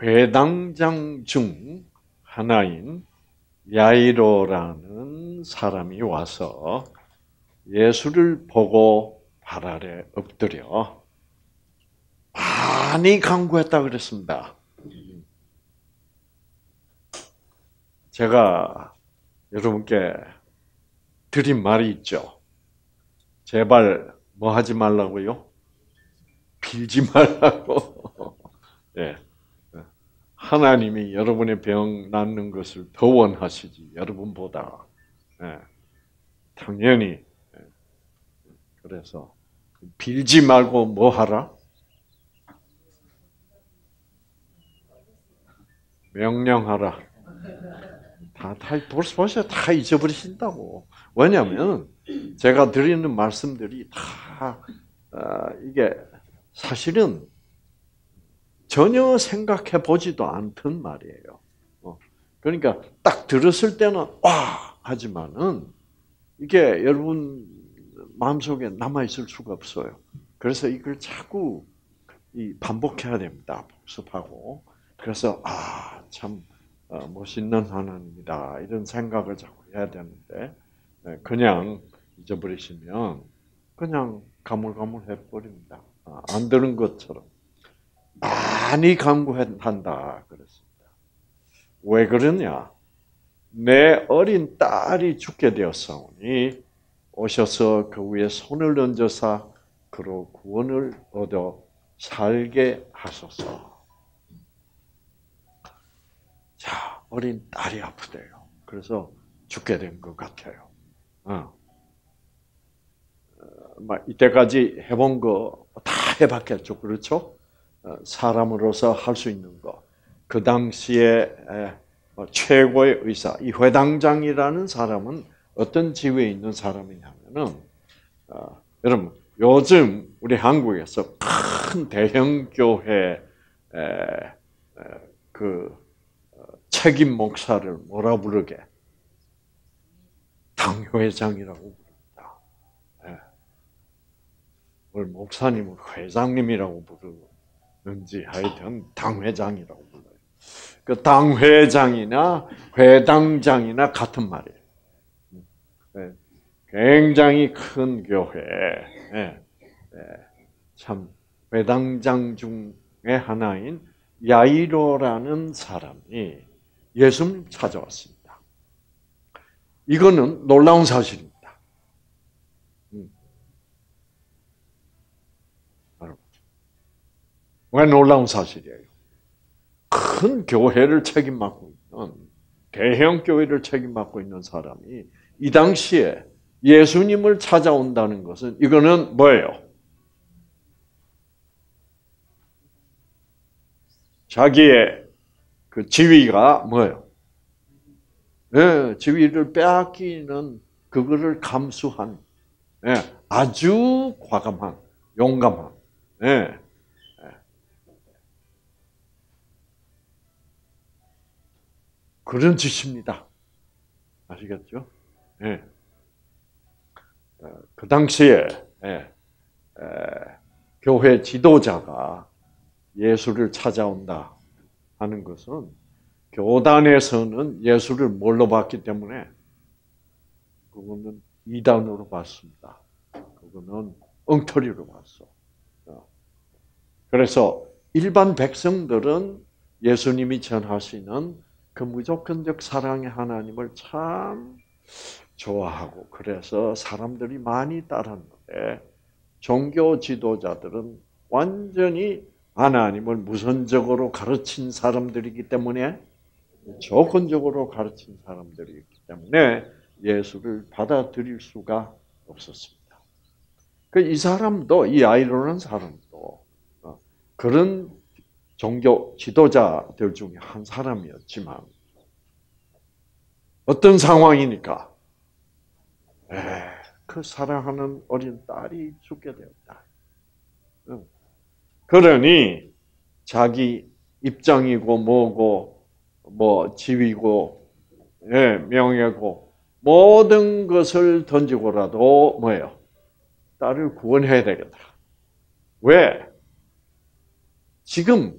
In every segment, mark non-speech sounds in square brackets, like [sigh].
회당장 중 하나인 야이로라는 사람이 와서 예수를 보고 발 아래 엎드려 많이 강구했다 그랬습니다. 제가 여러분께 드린 말이 있죠. 제발 뭐 하지 말라고요? 빌지 말라고. [laughs] 예. 하나님이 여러분의 병 낫는 것을 더 원하시지 여러분보다. 예. 당연히 예. 그래서 빌지 말고 뭐 하라? 명령하라. 다, 다, 보세요. 다 잊어버리신다고. 왜냐면, 제가 드리는 말씀들이 다, 어, 이게, 사실은 전혀 생각해 보지도 않던 말이에요. 어, 그러니까 딱 들었을 때는, 와! 하지만은, 이게 여러분 마음속에 남아 있을 수가 없어요. 그래서 이걸 자꾸 반복해야 됩니다. 복습하고. 그래서, 아, 참, 어, 멋있는 하나님이다 이런 생각을 자꾸 해야 되는데 네, 그냥 잊어버리시면 그냥 가물가물해 버립니다. 아, 안 들은 것처럼 많이 강구한다 그랬습니다. 왜 그러냐? 내 어린 딸이 죽게 되었사오니 오셔서 그 위에 손을 얹어사 그로 구원을 얻어 살게 하소서. 자, 어린 딸이 아프대요. 그래서 죽게 된 것 같아요. 어. 어 이때까지 해본 거 다 해봤겠죠. 그렇죠? 어, 사람으로서 할 수 있는 거. 그 당시에 어, 최고의 의사, 이 회당장이라는 사람은 어떤 지위에 있는 사람이냐면은, 어, 여러분, 요즘 우리 한국에서 큰 대형 교회, 그, 책임 목사를 뭐라 부르게? 당회장이라고 부릅니다. 네. 뭘 목사님을 회장님이라고 부르 는지 하여튼 당회장이라고 불러요. 그 당회장이나 회당장이나 같은 말이에요. 네. 굉장히 큰 교회. 네. 참 회당장 중의 하나인 야이로라는 사람이 예수님 찾아왔습니다. 이거는 놀라운 사실입니다. 음. 왜 놀라운 사실이에요? 큰 교회를 책임 맡고 있는 대형 교회를 책임 맡고 있는 사람이 이 당시에 예수님을 찾아온다는 것은 이거는 뭐예요? 자기의 그 지위가 뭐예요? 네, 지위를 빼앗기는 그거를 감수한 네, 아주 과감한 용감한 네. 그런 짓입니다. 아시겠죠? 네. 그 당시에 네. 교회 지도자가 예수를 찾아온다 하는 것은 교단에서는 예수를 뭘로 봤기 때문에 그거는 이단으로 봤습니다. 그거는 엉터리로 봤어. 어. 그래서 일반 백성들은 예수님이 전하시는 그 무조건적 사랑의 하나님을 참 좋아하고 그래서 사람들이 많이 따랐는데 종교 지도자들은 완전히 하나님을 무선적으로 가르친 사람들이기 때문에 조건적으로 가르친 사람들이기 때문에 예수를 받아들일 수가 없었습니다. 그 이 사람도 이 아이로는 사람도 어, 그런 종교 지도자들 중에 한 사람이었지만 어떤 상황이니까 에, 그 사랑하는 어린 딸이 죽게 되었다. 그러니 자기 입장이고 뭐고 뭐 지위고 예, 명예고 모든 것을 던지고라도 뭐예요? 딸을 구원해야 되겠다. 왜? 지금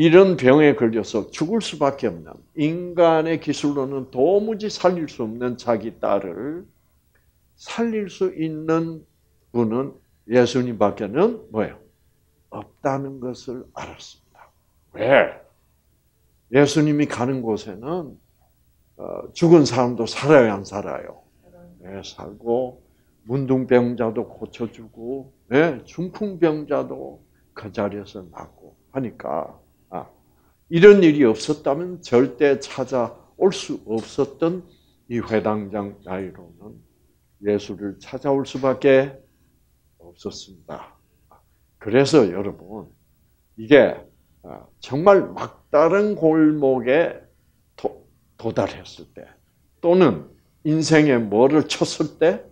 이런 병에 걸려서 죽을 수밖에 없는 인간의 기술로는 도무지 살릴 수 없는 자기 딸을 살릴 수 있는 분은 예수님밖에는 뭐예요? 없다는 것을 알았습니다. 왜? 예수님이 가는 곳에는 어, 죽은 사람도 살아요, 안 살아요? 네, 살고 문둥병자도 고쳐주고 네, 중풍병자도 그 자리에서 낫고 하니까 아, 이런 일이 없었다면 절대 찾아올 수 없었던 이 회당장 나이로는 예수를 찾아올 수밖에 없었습니다. 그래서 여러분 이게 아, 정말 막다른 골목에 도, 도달했을 때 또는 인생에 뭐를 쳤을 때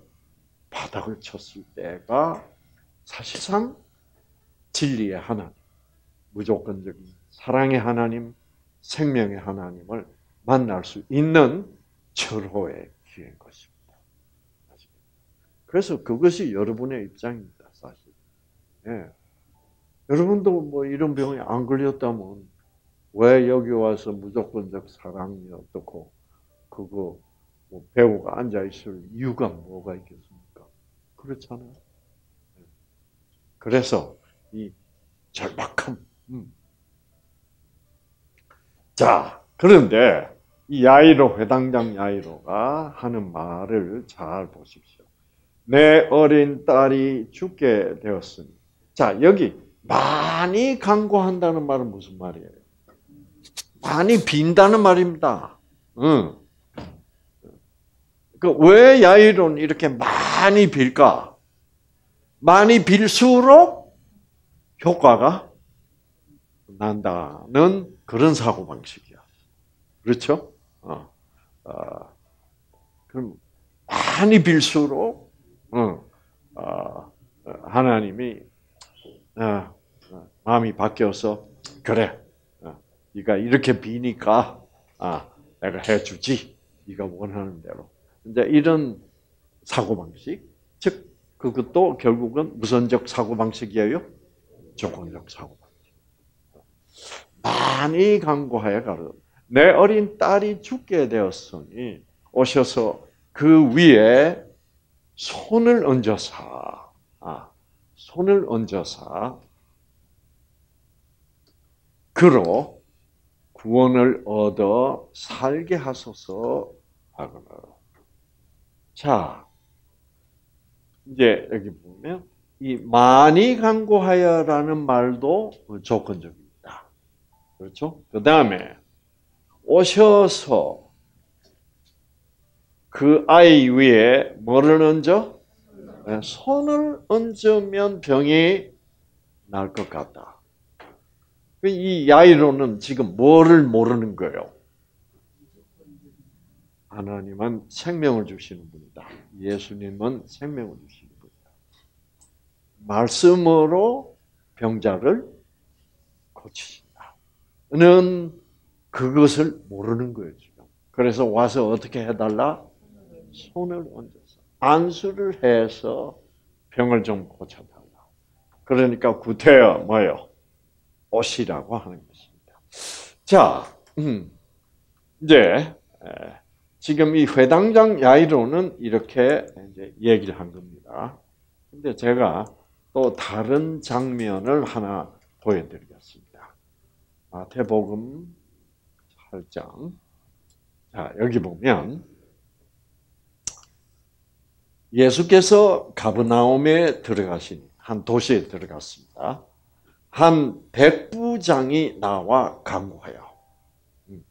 바닥을 쳤을 때가 사실상 진리의 하나님, 무조건적인 사랑의 하나님, 생명의 하나님을 만날 수 있는 철호의 기회인 것입니다. 그래서 그것이 여러분의 입장입니다, 사실. 예. 여러분도 뭐 이런 병에 안 걸렸다면 왜 여기 와서 무조건적 사랑이 어떻고 그거 뭐 배우가 앉아 있을 이유가 뭐가 있겠습니까? 그렇잖아요. 예. 그래서 이 절박함. 음. 자, 그런데 이 야이로 회당장 야이로가 하는 말을 잘 보십시오. 내 어린 딸이 죽게 되었으니. 자, 여기 많이 간구한다는 말은 무슨 말이에요? 많이 빈다는 말입니다. 응. 그왜 야이론 이렇게 많이 빌까? 많이 빌수록 효과가 난다는 그런 사고 방식이야. 그렇죠? 어. 어. 그럼 많이 빌수록 어, 어, 하나님이 어, 어, 마음이 바뀌어서 그래, 어, 네가 이렇게 비니까 아, 내가 해주지. 네가 원하는 대로. 이제 이런 사고 방식, 즉 그것도 결국은 무선적 사고 방식이에요. 조건적 사고 방식. 많이 강구하여 가르. 내 어린 딸이 죽게 되었으니 오셔서 그 위에 손을 얹어서 아, 손을 얹어서 그로 구원을 얻어 살게 하소서 하거나. 자, 이제 여기 보면 이 많이 강구하여라는 말도 조건적입니다. 그렇죠? 그 다음에 오셔서 그 아이 위에 뭐를 얹어? 네, 손을 얹으면 병이 날 것 같다. 이 야이로는 지금 뭐를 모르는 거예요? 하나님은 생명을 주시는 분이다. 예수님은 생명을 주시는 분이다. 말씀으로 병자를 고치신다. 는 그것을 모르는 거예요, 지금. 그래서 와서 어떻게 해달라? 손을 얹어서. 안수를 해서 병을 좀 고쳐달라. 그러니까 구태여 뭐요? 옷이라고 하는 것입니다. 자, 음, 이제 지금 이 회당장 야이로는 이렇게 이제 얘기를 한 겁니다. 근데 제가 또 다른 장면을 하나 보여드리겠습니다. 마태복음 8장. 자, 여기 보면 예수께서 가브나움에 들어가신 한 도시에 들어갔습니다. 한 백부장이 나와 강구해요. 음.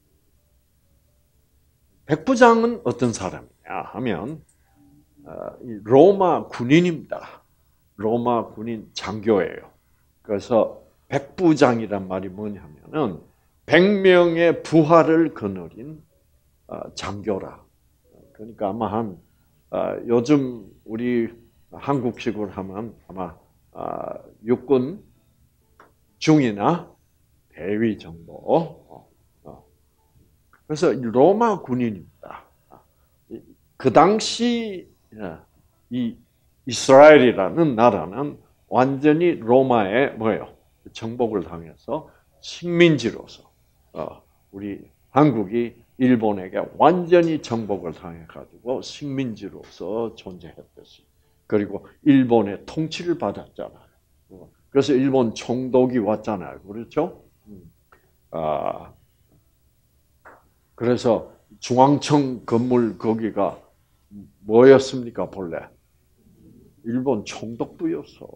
백부장은 어떤 사람이냐 하면 어, 로마 군인입니다. 로마 군인 장교예요. 그래서 백부장이란 말이 뭐냐면은 100명의 부하를 거느린 어, 장교라. 그러니까 아마 한 아, 요즘 우리 한국식으로 하면 아마 아, 육군 중이나 대위 정도. 어, 어. 그래서 로마 군인입니다. 그 당시 이 이스라엘이라는 나라는 완전히 로마의 뭐예요? 정복을 당해서 식민지로서 어, 우리 한국이 일본에게 완전히 정복을 당해가지고 식민지로서 존재했듯이 그리고 일본의 통치를 받았잖아요. 어, 그래서 일본 총독이 왔잖아요. 그렇죠? 음. 아, 그래서 중앙청 건물 거기가 뭐였습니까, 본래? 일본 총독부였어.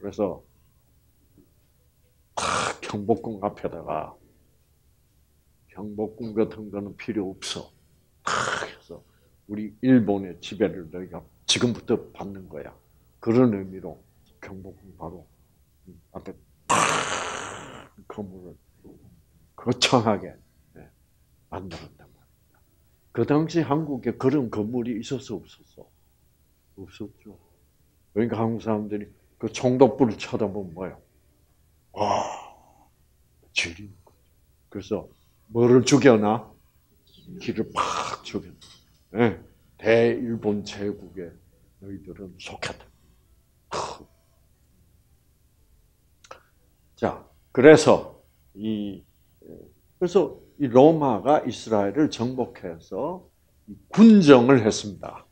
네. 그래서 경복궁 앞에다가 경복궁 같은 거는 필요 없어. 그래서 우리 일본의 지배를 너희가 지금부터 받는 거야. 그런 의미로 경복궁 바로 앞에 건물을 거창하게 예, 만들었단 말입니다. 그 당시 한국에 그런 건물이 있었어 없었어? 없었죠. 그러니까 한국 사람들이 그 총독부를 쳐다보면 뭐예요? 와, 지리는 거죠. 그래서 뭐를 죽여나? 길을 팍 죽였나. 네. 대일본 제국에 너희들은 속했다. 자, 그래서 이 그래서 이 로마가 이스라엘을 정복해서 군정을 했습니다.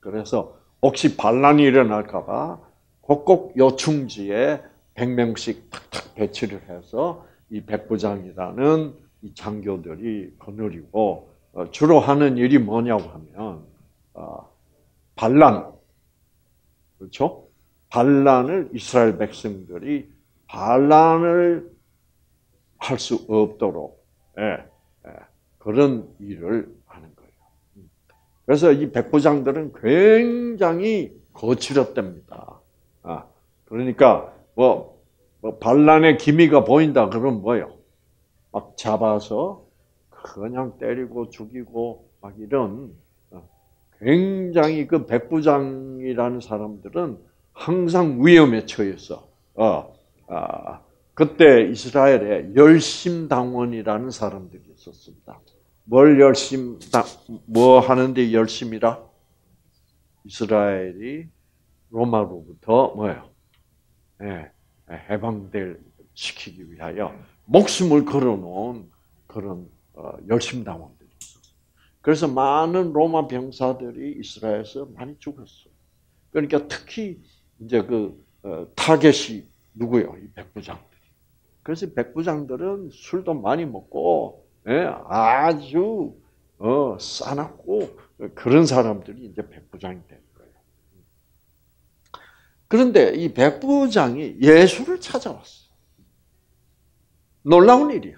그래서 혹시 반란이 일어날까봐 곳곳 요충지에 100명씩 탁탁 배치를 해서 이 백부장이라는 이 장교들이 거느리고 어, 주로 하는 일이 뭐냐고 하면 어, 반란 그렇죠? 반란을 이스라엘 백성들이 반란을 할 수 없도록 예, 예, 그런 일을 하는 거예요. 그래서 이 백부장들은 굉장히 거칠었답니다. 아, 그러니까 뭐, 뭐 반란의 기미가 보인다 그러면 뭐요? 막 잡아서 그냥 때리고 죽이고 막 이런 어, 굉장히 그 백부장이라는 사람들은 항상 위험에 처했어. 어, 아, 그때 이스라엘에 열심당원이라는 사람들이 있었습니다. 뭘 열심, 뭐 하는데 열심이라? 이스라엘이 로마로부터 뭐예요? 예, 해방될 시키기 위하여 목숨을 걸어놓은 그런 어, 열심당원들이 있었어요. 그래서 많은 로마 병사들이 이스라엘에서 많이 죽었어요. 그러니까 특히 이제 그 어, 타겟이 누구요? 이 백부장들이. 그래서 백부장들은 술도 많이 먹고 예, 아주 어, 싸납고 그런 사람들이 이제 백부장이 된 거예요. 그런데 이 백부장이 예수를 찾아왔어. 놀라운 일이야.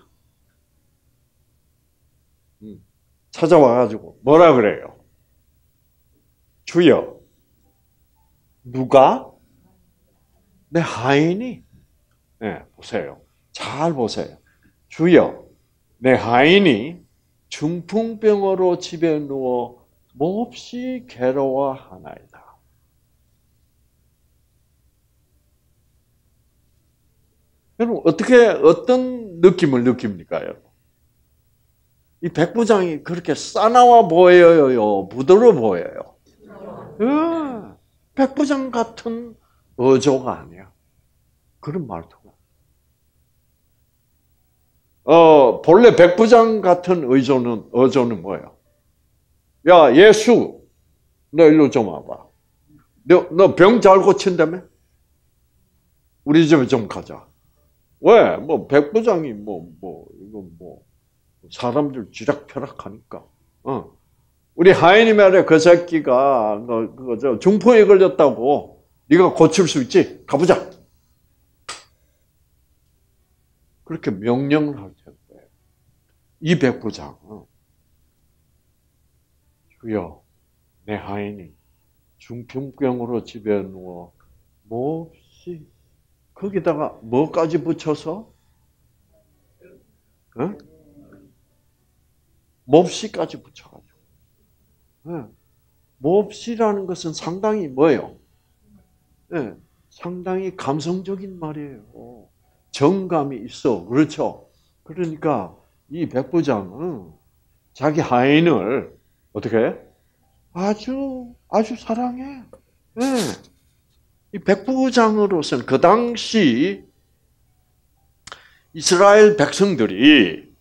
음, 찾아와가지고 뭐라 그래요? 주여, 누가 내 하인이 네, 보세요. 잘 보세요. 주여, 내 하인이 중풍병으로 집에 누워 몹시 괴로워하나이다. 여러분 어떻게 어떤 느낌을 느낍니까, 여러분? 이 백부장이 그렇게 싸나워 보여요, 부드러워 보여요. 네. 백부장 같은 어조가 아니야. 그런 말투가. 어, 본래 백부장 같은 의조는, 어조는 뭐예요? 야, 예수, 너 일로 좀 와봐. 너병잘 고친다며? 우리 집에 좀 가자. 왜? 뭐, 백부장이 뭐, 뭐, 이거 뭐, 사람들 쥐락펴락 하니까. 어. 우리 하인이 말해, 그 새끼가, 너, 그거, 저, 중풍에 걸렸다고. 네가 고칠 수 있지? 가보자. 그렇게 명령을 할 텐데 이 백부장은 주여 내 하인이 중풍병으로 집에 누워 몹시 거기다가 뭐까지 붙여서 어? 몹시까지 붙여가지고 네. 몹시라는 것은 상당히 뭐예요? 네. 상당히 감성적인 말이에요. 정감이 있어. 그렇죠? 그러니까 이 백부장은 자기 하인을 어떻게 아주 아주 사랑해. 네. 이 백부장으로서는 그 당시 이스라엘 백성들이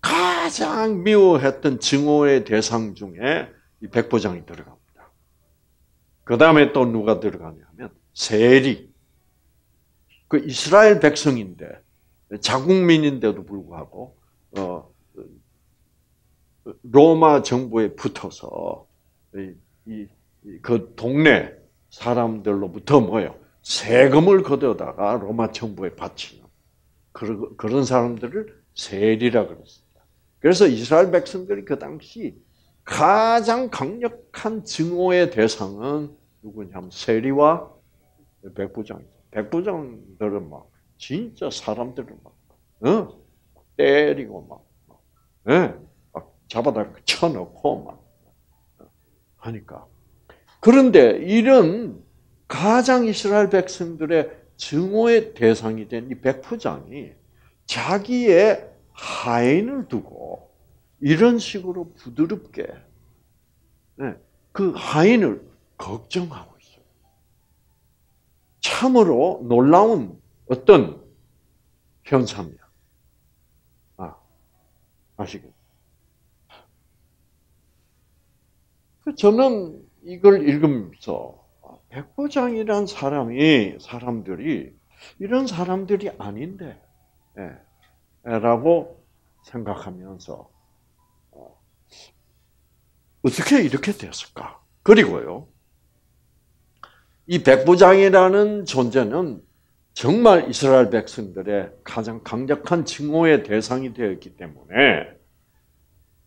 가장 미워했던 증오의 대상 중에 이 백부장이 들어갑니다. 그 다음에 또 누가 들어가냐면 세리. 그 이스라엘 백성인데 자국민인데도 불구하고 어, 로마 정부에 붙어서 이, 그 동네 사람들로부터 뭐요 세금을 걷어다가 로마 정부에 바치는 그런 사람들을 세리라 그랬습니다. 그래서 이스라엘 백성들이 그 당시 가장 강력한 증오의 대상은 누구냐면 세리와 백부장이죠. 백부장들은 막 진짜 사람들을 막 어? 때리고 막, 막, 예? 막 잡아다 쳐놓고 막 하니까 그런데 이런 가장 이스라엘 백성들의 증오의 대상이 된 이 백부장이 자기의 하인을 두고 이런 식으로 부드럽게 네, 그 하인을 걱정하고 있어요. 참으로 놀라운 어떤 현상이야. 아, 아시겠죠? 그 저는 이걸 읽으면서 백부장이란 사람이 사람들이 이런 사람들이 아닌데 예, 라고 생각하면서 어, 어떻게 이렇게 됐을까? 그리고요, 이 백부장이라는 존재는 정말 이스라엘 백성들의 가장 강력한 증오의 대상이 되었기 때문에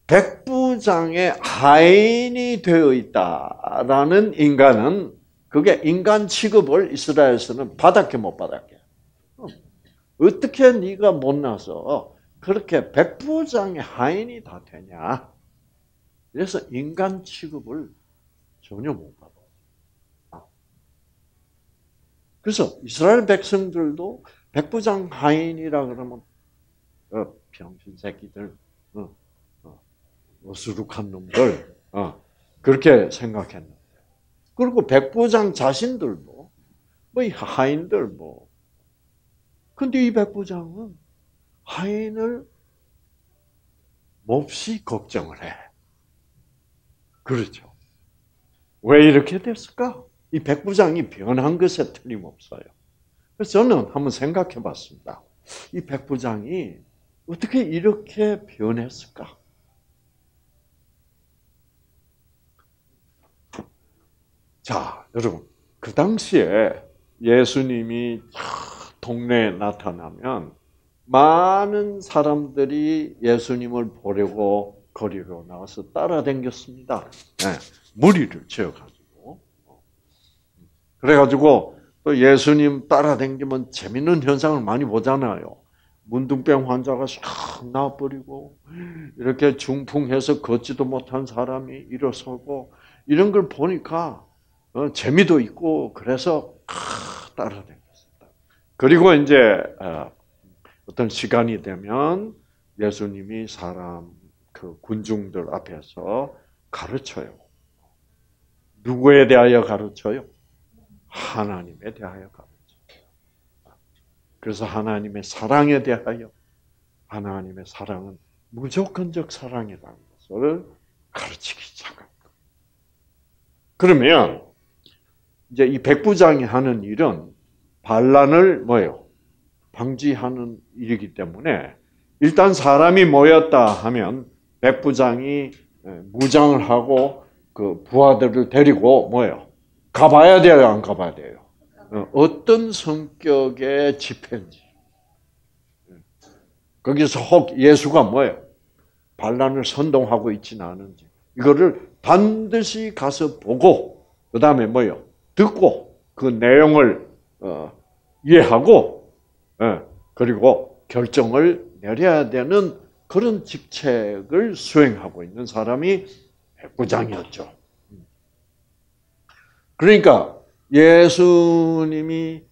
백부장의 하인이 되어 있다라는 인간은 그게 인간 취급을 이스라엘에서는 받았게 못 받았게. 어떻게 네가 못나서 그렇게 백부장의 하인이 다 되냐? 그래서 인간 취급을 전혀 못 받아. 아. 그래서 이스라엘 백성들도 백부장 하인이라 그러면 어, 병신 새끼들, 어, 어, 어수룩한 놈들 어, 그렇게 생각했는데 그리고 백부장 자신들도 뭐 하인들 뭐 근데 이 백부장은 하인을 몹시 걱정을 해. 그렇죠. 왜 이렇게 됐을까? 이 백부장이 변한 것에 틀림없어요. 그래서 저는 한번 생각해 봤습니다. 이 백부장이 어떻게 이렇게 변했을까? 자, 여러분. 그 당시에 예수님이 동네에 나타나면 많은 사람들이 예수님을 보려고 거리로 나와서 따라다녔습니다. 네, 무리를 지어가지고. 그래가지고 또 예수님 따라다니면 재밌는 현상을 많이 보잖아요. 문둥병 환자가 싹 나와버리고, 이렇게 중풍해서 걷지도 못한 사람이 일어서고, 이런 걸 보니까 어, 재미도 있고, 그래서 따라다녔습니다. 그리고 이제 어, 어떤 시간이 되면 예수님이 사람 그 군중들 앞에서 가르쳐요. 누구에 대하여 가르쳐요? 하나님에 대하여 가르쳐요. 그래서 하나님의 사랑에 대하여 하나님의 사랑은 무조건적 사랑이라는 것을 가르치기 시작합니다. 그러면 이제 이 백부장이 하는 일은 반란을 뭐요? 방지하는 일이기 때문에 일단 사람이 모였다 하면 백부장이 무장을 하고 그 부하들을 데리고 뭐요? 가봐야 돼요, 안 가봐야 돼요? 어, 어떤 성격의 집회인지. 거기서 혹 예수가 뭐예요? 반란을 선동하고 있지는 않은지. 이거를 반드시 가서 보고, 그 다음에 뭐요? 듣고, 그 내용을 어, 이해하고 예, 그리고 결정을 내려야 되는 그런 직책을 수행하고 있는 사람이 백부장이었죠. 그러니까 예수님이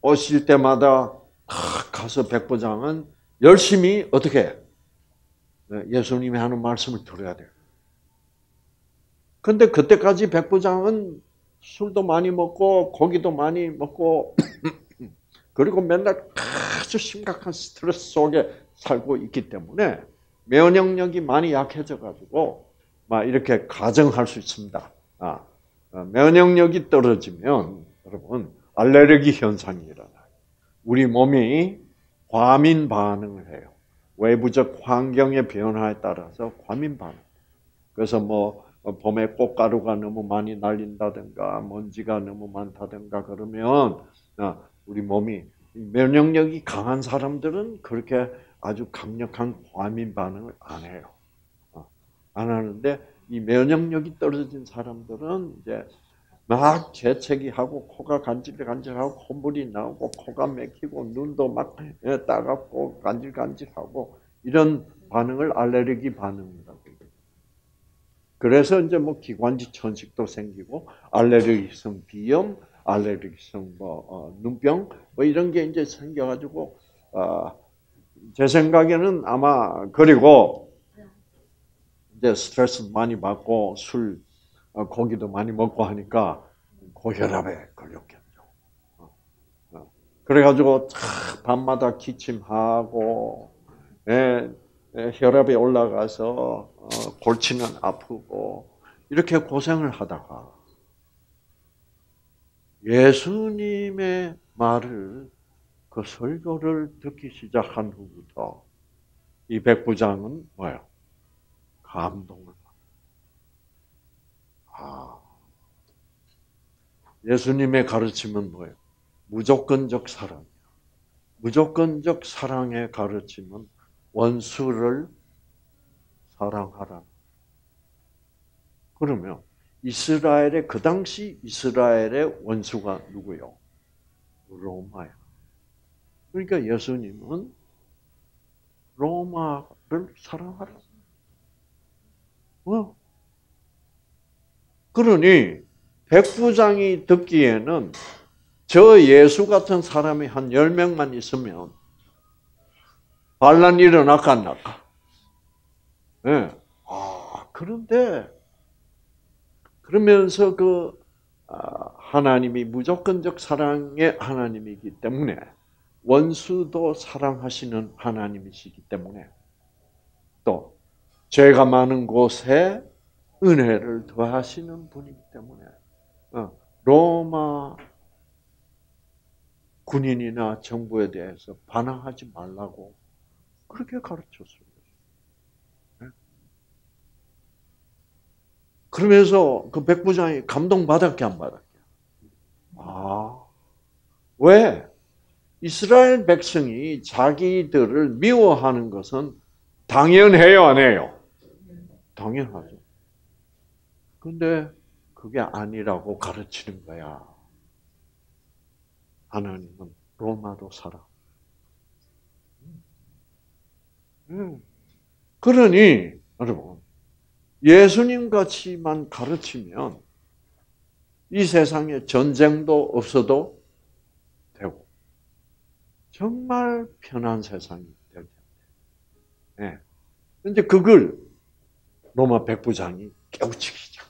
오실 때마다 가서 백부장은 열심히 어떻게 예, 예수님이 하는 말씀을 들어야 돼요. 근데 그때까지 백부장은 술도 많이 먹고 고기도 많이 먹고 [clears throat] 그리고 맨날 아주 심각한 스트레스 속에 살고 있기 때문에 면역력이 많이 약해져 가지고 막 이렇게 가정할 수 있습니다. 아, 어, 면역력이 떨어지면 여러분 알레르기 현상이 일어나요. 우리 몸이 과민 반응을 해요. 외부적 환경의 변화에 따라서 과민 반응. 그래서 뭐 봄에 꽃가루가 너무 많이 날린다든가 먼지가 너무 많다든가 그러면 아, 우리 몸이 면역력이 강한 사람들은 그렇게 아주 강력한 과민 반응을 안 해요. 어, 안 하는데 이 면역력이 떨어진 사람들은 이제 막 재채기 하고 코가 간질간질하고 콧물이 나오고 코가 막히고 눈도 막 예, 따갑고 간질간질하고 이런 반응을 알레르기 반응이라고. 그래서 이제 뭐 기관지 천식도 생기고 알레르기성 비염, 알레르기성 뭐 어, 눈병 뭐 이런 게 이제 생겨가지고 어, 제 생각에는 아마 그리고 이제 스트레스 많이 받고 술, 어, 고기도 많이 먹고 하니까 고혈압에 걸렸겠죠. 그래가지고 밤마다 기침하고 예, 예, 혈압이 올라가서 골치는 아프고 이렇게 고생을 하다가 예수님의 말을 그 설교를 듣기 시작한 후부터 이 백부장은 뭐예요? 감동을 아, 예수님의 가르침은 뭐예요? 무조건적 사랑이야. 무조건적 사랑의 가르침은 원수를 사랑하라. 그러면 이스라엘의 그 당시 이스라엘의 원수가 누구요? 로마야. 그러니까 예수님은 로마를 사랑하라. 어? 그러니 백부장이 듣기에는 저 예수 같은 사람이 한 10명만 있으면 반란 일어날까 안 날까? 네. 아, 그런데 그러면서 그 아, 하나님이 무조건적 사랑의 하나님이기 때문에 원수도 사랑하시는 하나님이시기 때문에 또 죄가 많은 곳에 은혜를 더하시는 분이기 때문에 어, 로마 군인이나 정부에 대해서 반항하지 말라고 그렇게 가르쳤어요. 네? 그러면서 그 백부장이 감동받았게 안 받았게? 아, 왜? 이스라엘 백성이 자기들을 미워하는 것은 당연해요, 안 해요? 당연하죠. 근데 그게 아니라고 가르치는 거야. 하나님은 로마도 살아. 음. 그러니 여러분 예수님 같이만 가르치면 이 세상에 전쟁도 없어도 되고 정말 편한 세상이 될 텐데. 네. 이제 그걸 로마 백부장이 깨우치기 시작.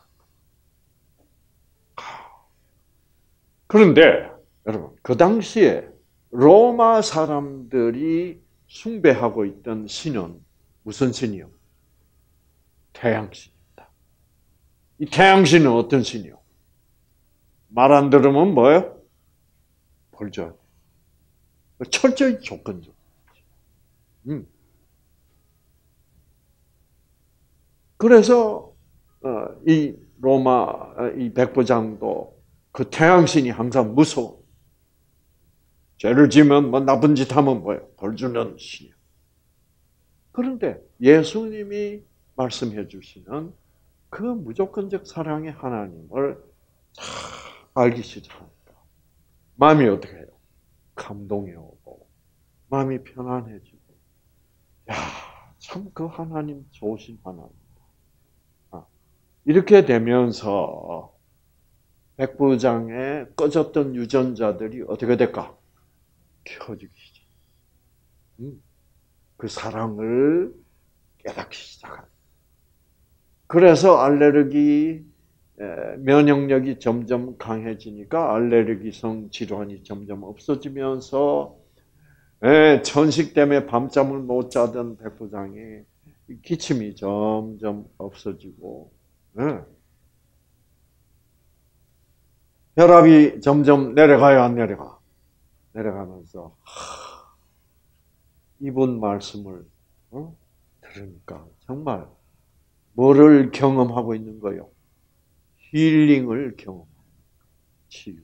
그런데 여러분 그 당시에 로마 사람들이 숭배하고 있던 신은 무슨 신이요? 태양신입니다. 이 태양신은 어떤 신이요? 말 안 들으면 뭐예요? 벌죠. 철저히 조건적. 음. 그래서 어, 이 로마 어, 이 백부장도 그 태양신이 항상 무서워. 죄를 지면 뭐 나쁜 짓 하면 뭐예요? 벌 주는 신이야. 그런데 예수님이 말씀해 주시는 그 무조건적 사랑의 하나님을 알기 시작하니까 마음이 어떻게 해요? 감동이 오고 마음이 편안해지고 야, 참 그 하나님 좋으신 하나님. 아, 이렇게 되면서 백부장에 꺼졌던 유전자들이 어떻게 될까? 켜지기 시작. 음, 그 사랑을 깨닫기 시작한. 그래서 알레르기 면역력이 점점 강해지니까 알레르기성 질환이 점점 없어지면서 천식 때문에 밤잠을 못 자던 백부장이 기침이 점점 없어지고 혈압이 점점 내려가요, 안 내려가? 내려가면서 이분 말씀을 어? 들으니까 정말 뭐를 경험하고 있는 거요? 힐링을 경험, 치유.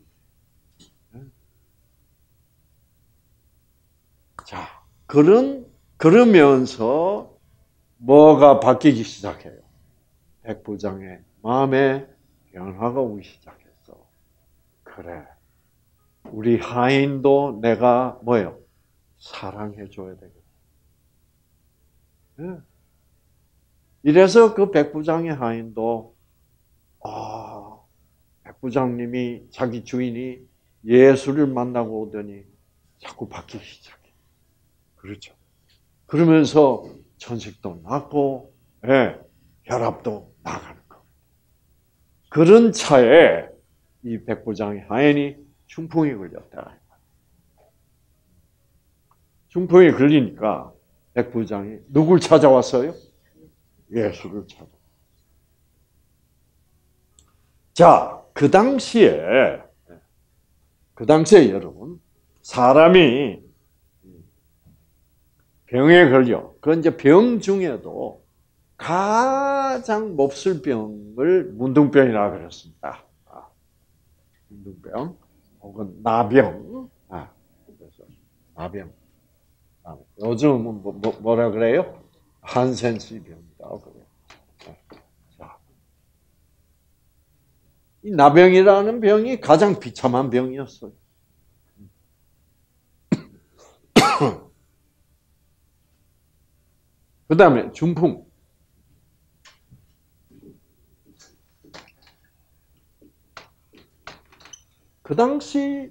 자, 그런 그러면서 뭐가 바뀌기 시작해요? 백부장의 마음에 변화가 오기 시작했어. 그래. 우리 하인도 내가 뭐요? 사랑해 줘야 되겠다. 네. 이래서 그 백부장의 하인도 아, 백부장님이 자기 주인이 예수를 만나고 오더니 자꾸 바뀌기 시작해. 그렇죠. 그러면서 천식도 낮고, 예, 혈압도 나가는 거. 그런 차에 이 백부장의 하인이 중풍이 걸렸다. 중풍이 걸리니까 백부장이 누굴 찾아왔어요? 예수를 찾아. 자, 그 당시에 그 당시에 여러분 사람이 병에 걸려. 그 이제 병 중에도 가장 몹쓸 병을 문둥병이라 그랬습니다. 아, 문둥병 혹은 나병. 아, 그래서 나병. 아, 요즘은 뭐, 뭐, 라 그래요? 한센시 병이다 그래요. 자, 이 나병이라는 병이 가장 비참한 병이었어요. [coughs] 그 다음에 중풍. 그 당시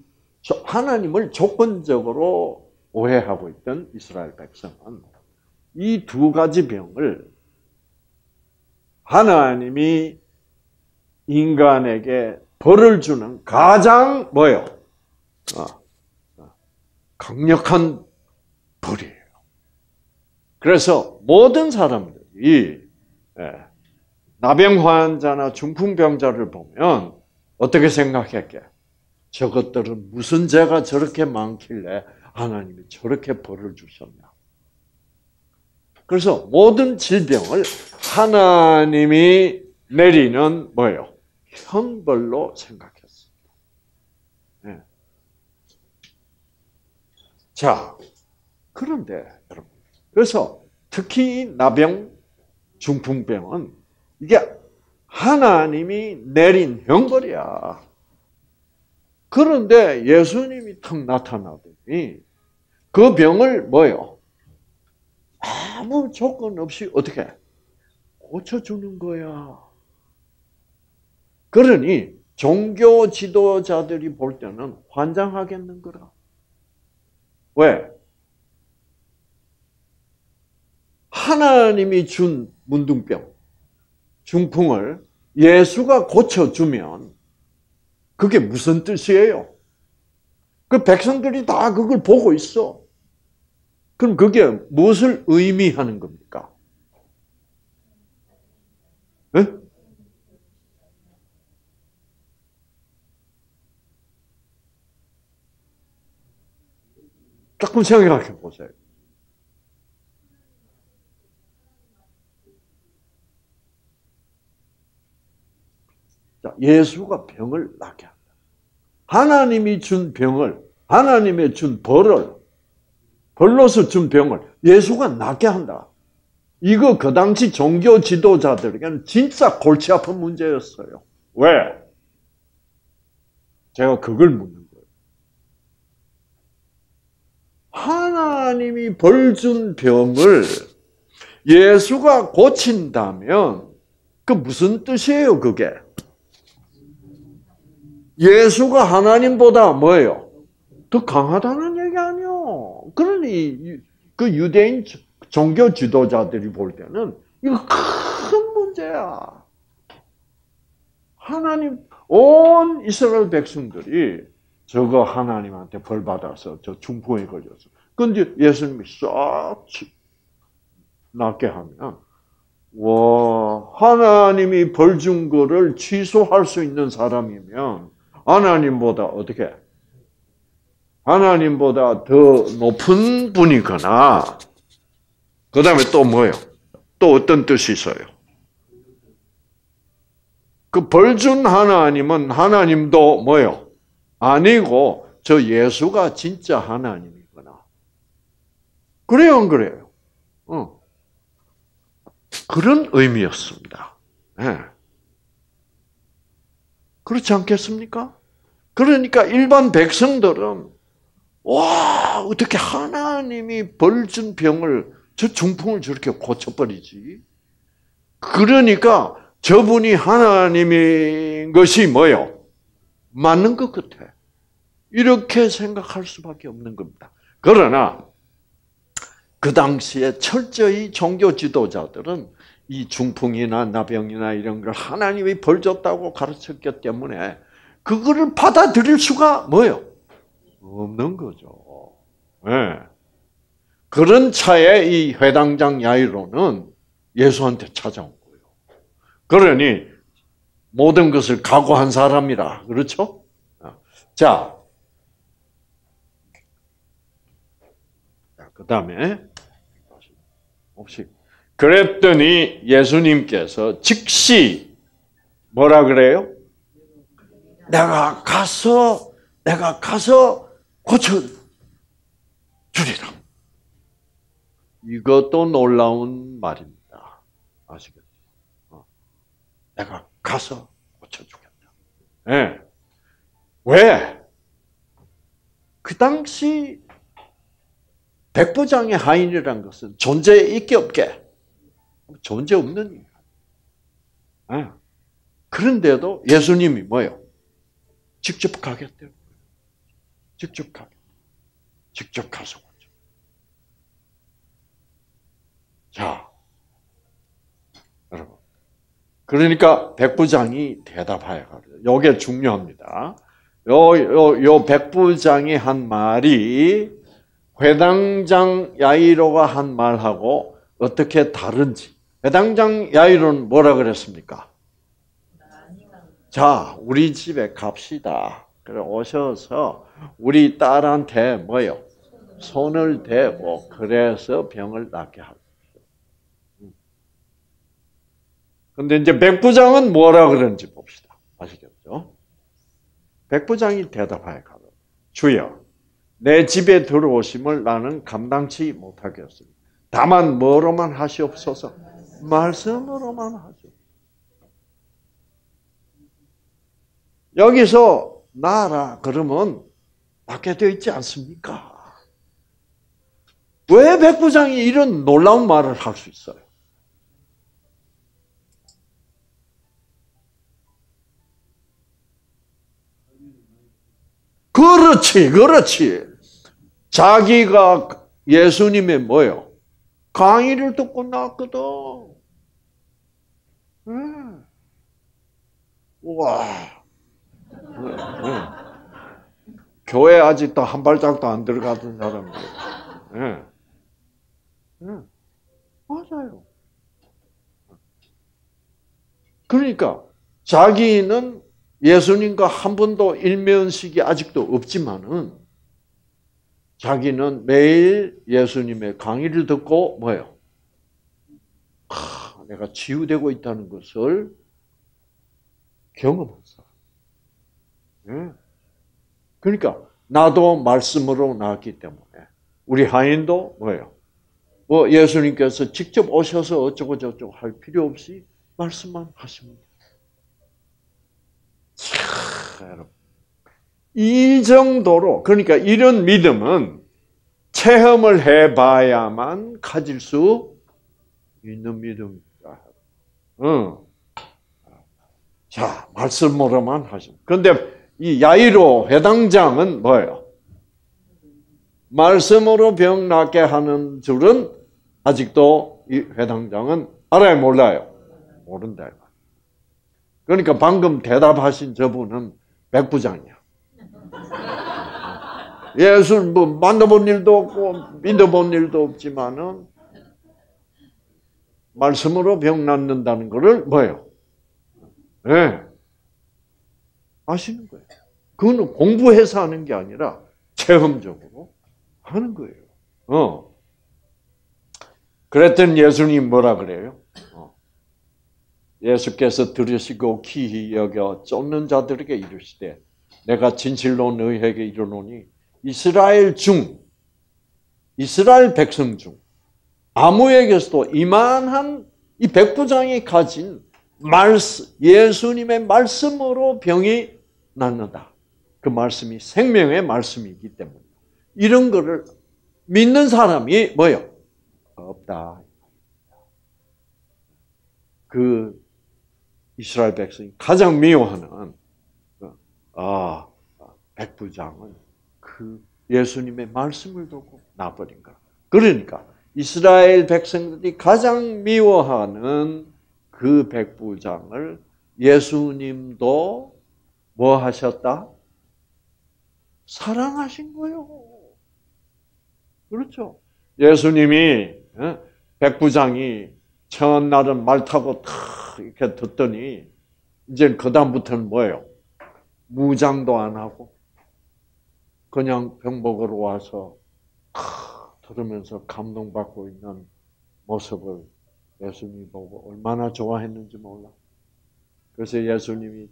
하나님을 조건적으로 오해하고 있던 이스라엘 백성은 이 두 가지 병을 하나님이 인간에게 벌을 주는 가장 뭐요? 어, 어, 강력한 벌이에요. 그래서 모든 사람들이 예, 나병 환자나 중풍병자를 보면 어떻게 생각했게? 저것들은 무슨 죄가 저렇게 많길래 하나님이 저렇게 벌을 주셨냐? 그래서 모든 질병을 하나님이 내리는 뭐예요? 형벌로 생각했습니다. 네. 자, 그런데 여러분, 그래서 특히 나병, 중풍병은 이게 하나님이 내린 형벌이야. 그런데 예수님이 탁 나타나더니 그 병을 뭐요? 아무 조건 없이 어떻게 고쳐주는 거야. 그러니 종교 지도자들이 볼 때는 환장하겠는 거라. 왜? 하나님이 준 문둥병, 중풍을 예수가 고쳐주면 그게 무슨 뜻이에요? 그 백성들이 다 그걸 보고 있어. 그럼 그게 무엇을 의미하는 겁니까? 네? 조금 생각해 보세요. 예수가 병을 낫게 한다. 하나님이 준 병을, 하나님의 준 벌을, 벌로서 준 병을 예수가 낫게 한다. 이거 그 당시 종교 지도자들에게는 진짜 골치 아픈 문제였어요. 왜? 제가 그걸 묻는 거예요. 하나님이 벌 준 병을 예수가 고친다면 그 무슨 뜻이에요, 그게? 예수가 하나님보다 뭐예요? 더 강하다는 얘기 아니요. 그러니 그 유대인 종교 지도자들이 볼 때는 이거 큰 문제야. 하나님 온 이스라엘 백성들이 저거 하나님한테 벌 받아서 저 중풍에 걸렸어. 근데 예수님이 싹 낫게 하면 와 하나님이 벌 준 거를 취소할 수 있는 사람이면 하나님보다 어떻게 하나님보다 더 높은 분이거나 그 다음에 또 뭐예요? 또 어떤 뜻이 있어요? 그 벌준 하나님은 하나님도 뭐요? 아니고 저 예수가 진짜 하나님이구나. 그래요, 안 그래요? 어. 그런 의미였습니다. 네. 그렇지 않겠습니까? 그러니까 일반 백성들은 와 어떻게 하나님이 벌준 병을 저 중풍을 저렇게 고쳐버리지? 그러니까 저분이 하나님인 것이 뭐요? 맞는 것 같아. 이렇게 생각할 수밖에 없는 겁니다. 그러나 그 당시에 철저히 종교 지도자들은 이 중풍이나 나병이나 이런 걸 하나님이 벌 줬다고 가르쳤기 때문에 그거를 받아들일 수가 뭐요? 없는 거죠. 네. 그런 차에 이 회당장 야이로는 예수한테 찾아온 거예요. 그러니 모든 것을 각오한 사람이라 그렇죠? 자, 그 다음에 혹시 그랬더니 예수님께서 즉시 뭐라 그래요? 내가 가서 내가 가서 고쳐 주리라. 이것도 놀라운 말입니다. 아시겠죠? 어. 내가 가서 고쳐주겠다. 네. 왜? 그 당시 백부장의 하인이란 것은 존재 있게 없게 존재 없는. 네. 그런데도 예수님이 뭐요? 직접 가겠대요. 직접 가. 직접 가서 자, 여러분. 그러니까 백부장이 대답하여 가요. 이게 중요합니다. 요, 요, 요 백부장이 한 말이 회당장 야이로가 한 말하고 어떻게 다른지. 회당장 야이로는 뭐라 그랬습니까? 자, 우리 집에 갑시다. 그래 오셔서 우리 딸한테 뭐요? 손을 대고 그래서 병을 낫게 하고. 근데 이제 백부장은 뭐라 그런지 봅시다. 아시겠죠? 백부장이 대답하여 주여, 내 집에 들어오심을 나는 감당치 못하겠습니다. 다만 뭐로만 하시옵소서? 말씀으로만 하죠. 여기서 나라 그러면 받게 되어 있지 않습니까? 왜 백부장이 이런 놀라운 말을 할 수 있어요? 그렇지, 그렇지. 자기가 예수님의 뭐요? 강의를 듣고 나왔거든. 음. 와. 음. 교회 아직도 한 발짝도 안 들어가던 사람들. 음. 음. 맞아요. 그러니까 자기는 예수님과 한 번도 일면식이 아직도 없지만은 자기는 매일 예수님의 강의를 듣고 뭐예요? 아, 내가 치유되고 있다는 것을 경험했어. 네. 그러니까 나도 말씀으로 나왔기 때문에 우리 하인도 뭐예요? 뭐 예수님께서 직접 오셔서 어쩌고 저쩌고 할 필요 없이 말씀만 하시면 여러분. 이 정도로 그러니까 이런 믿음은 체험을 해봐야만 가질 수 있는 믿음입니다. 응. 자 말씀으로만 하죠. 그런데 이 야이로 회당장은 뭐예요? 말씀으로 병 낫게 하는 줄은 아직도 이 회당장은 알아요, 몰라요? 모른다. 그러니까 방금 대답하신 저분은 백부장이야. 예수 뭐 만나본 일도 없고 믿어본 일도 없지만은 말씀으로 병 낫는다는 것을 뭐예요? 예. 네. 아시는 거예요. 그거는 공부해서 하는 게 아니라 체험적으로 하는 거예요. 어. 그랬더니 예수님 뭐라 그래요? 어. 예수께서 들으시고 기히 여겨 쫓는 자들에게 이르시되 내가 진실로 너희에게 이르노니 이스라엘 중 이스라엘 백성 중 아무에게서도 이만한 이 백부장이 가진 말씀 예수님의 말씀으로 병이 낫는다. 그 말씀이 생명의 말씀이기 때문에 이런 거를 믿는 사람이 뭐요? 없다. 그 이스라엘 백성이 가장 미워하는 아 백부장은 그 예수님의 말씀을 두고 나버린 거. 그러니까 이스라엘 백성들이 가장 미워하는 그 백부장을 예수님도 뭐 하셨다? 사랑하신 거요. 그렇죠. 예수님이 어? 백부장이 첫날은 말 타고 탁 이렇게 듣더니 이제 그 다음부터는 뭐예요? 무장도 안 하고 그냥 병복으로 와서 들으면서 감동받고 있는 모습을 예수님이 보고 얼마나 좋아했는지 몰라. 그래서 예수님이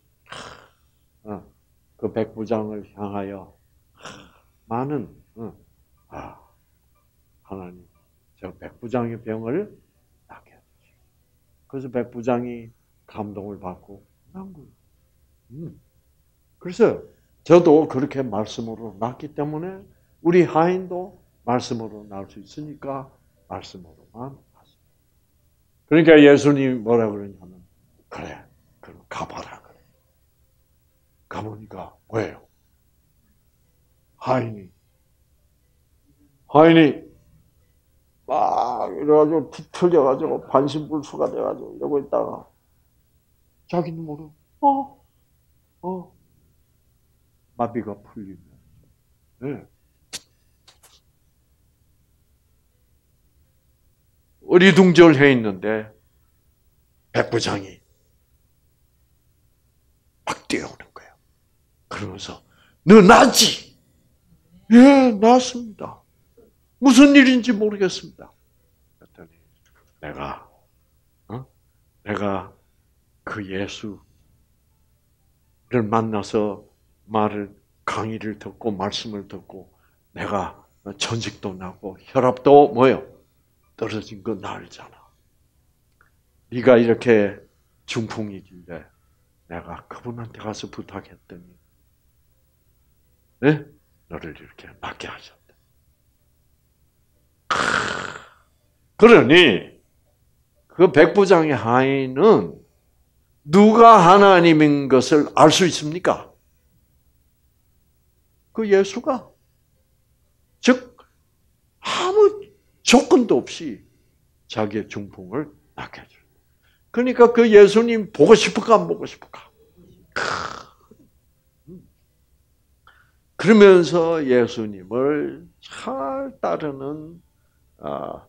어, 그 백부장을 향하여 많은 어, 아 하나님 저 백부장의 병을 낫게 해주시고 그래서 백부장이 감동을 받고 난 거예요. 음. 그래서 저도 그렇게 말씀으로 낳기 때문에 우리 하인도 말씀으로 나올 수 있으니까 말씀으로만 하습니다 그러니까 예수님이 뭐라 그러냐면 그래 그럼 가봐라 그래. 가보니까 뭐예요? 하인이 하인이 막 이래가지고 뒤틀려가지고 반신불수가 돼가지고 이러고 있다가 자기는 모르 어? 어? 마비가 풀리면 네. 어리둥절해 있는데 백부장이 막 뛰어오는 거예요. 그러면서 너 나지? 예, 나습니다 무슨 일인지 모르겠습니다. 그랬더니 내가 어? 내가 그 예수를 만나서 말을 강의를 듣고 말씀을 듣고 내가 전직도 나고 혈압도 뭐요 떨어진 거 알잖아. 네가 이렇게 중풍이길래 내가 그분한테 가서 부탁했더니 네? 너를 이렇게 낫게 하셨다. 그러니 그 백부장의 하인은 누가 하나님인 것을 알 수 있습니까? 그 예수가 즉 아무 조건도 없이 자기의 중풍을 낫게 해줍 그러니까 그 예수님 보고 싶을까 안 보고 싶을까? 그러면서 예수님을 잘 따르는 아,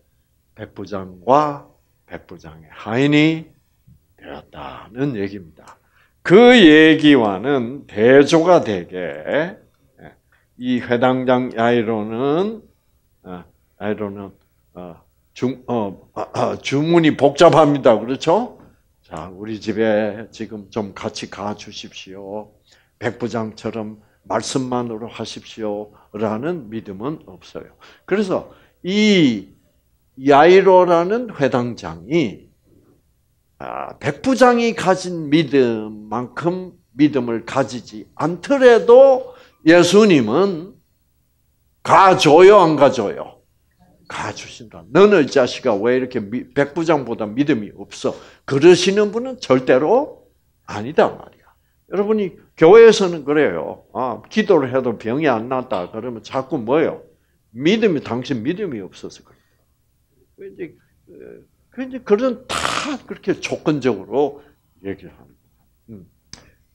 백부장과 백부장의 하인이 되었다는 얘기입니다. 그 얘기와는 대조가 되게 예, 이 회당장 야이로는 어, 야이로는 어, 중, 어, 아, 아, 주문이 복잡합니다. 그렇죠? 자, 우리 집에 지금 좀 같이 가 주십시오. 백부장처럼 말씀만으로 하십시오. 라는 믿음은 없어요. 그래서 이 야이로라는 회당장이 아, 백부장이 가진 믿음만큼 믿음을 가지지 않더라도 예수님은 가줘요, 안 가줘요? 가주신다. 너는 자식아 왜 이렇게 백부장보다 믿음이 없어? 그러시는 분은 절대로 아니다 말이야. 여러분이 교회에서는 그래요. 아, 기도를 해도 병이 안 났다. 그러면 자꾸 뭐요? 믿음이 당신 믿음이 없어서 그래. 이제 그 이제 그런 다 그렇게 조건적으로 얘기를 하는 거예요. 음.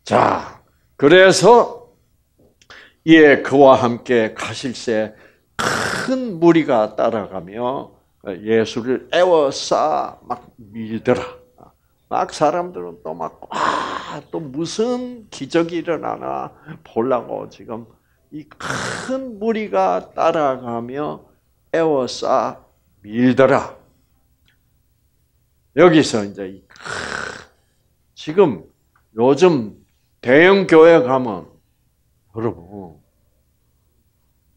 자, 그래서 예 그와 함께 가실새 큰 무리가 따라가며 예수를 애워싸 막 밀더라. 막 사람들은 또 막, 와, 또 무슨 기적이 일어나나 보려고 지금 이 큰 무리가 따라가며 애워싸 밀더라. 여기서 이제 지금 요즘 대형 교회 가면 여러분